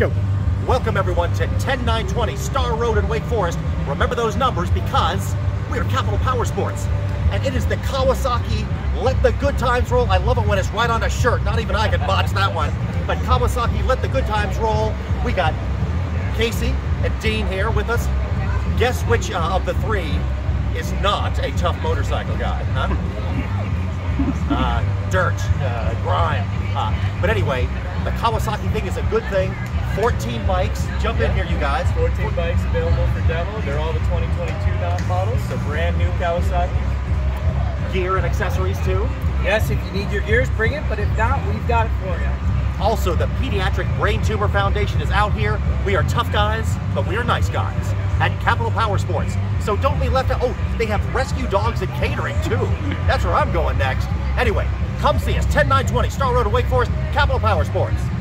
Go. Welcome everyone to 10920 Star Road in Wake Forest. Remember those numbers because we are Capital Powersports. And it is the Kawasaki Let the Good Times Roll. I love it when it's right on a shirt. Not even I can botch that one. But Kawasaki Let the Good Times Roll. We got Casey and Dean here with us. Guess which uh, of the three is not a tough motorcycle guy, huh? Uh, dirt, uh, grime. Uh, but anyway, the Kawasaki thing is a good thing. 14 bikes. Jump in here, you guys. 14 bikes available for demo. They're all the 2022 not models, so brand new Kawasaki. Gear and accessories too. Yes, if you need your gears, bring it, but if not, we've got it for you. Also, the Pediatric Brain Tumor Foundation is out here. We are tough guys, but we are nice guys at Capital Powersports. So don't be left out. Oh, they have rescue dogs and catering too. That's where I'm going next. Anyway, come see us, 10920 Star Road in Wake Forest, Capital Powersports.